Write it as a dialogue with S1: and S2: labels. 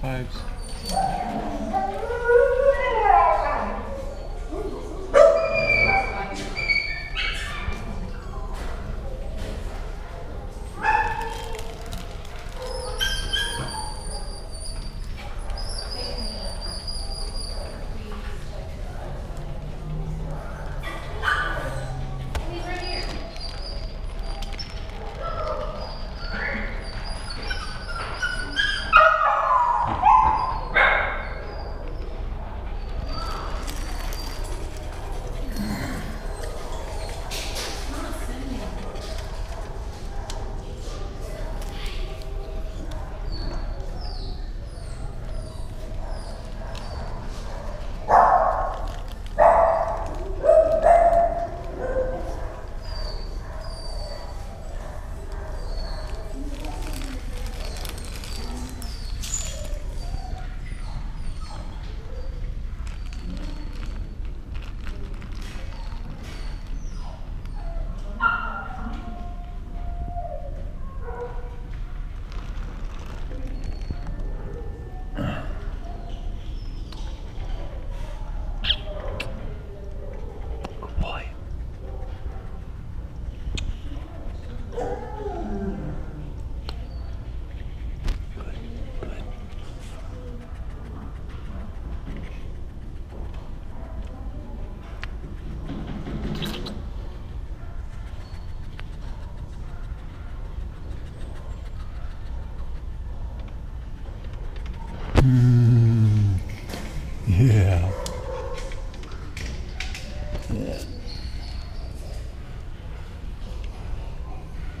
S1: fives.
S2: Yeah. Yeah.